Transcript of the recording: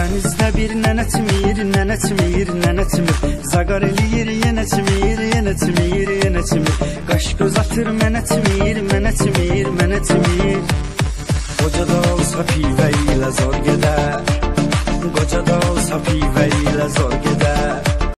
Dənizdə bir nənə çimir, nənə çimir, nənə çimir. Zaqar eləyir, yenə çimir, yenə çimir, yenə çimir. Qaş göz atır mənə çimir, mənə çimir, mənə çimir. Qoca da olsa pivə ilə zor gedər Qoca da olsa pivə ilə zor gedər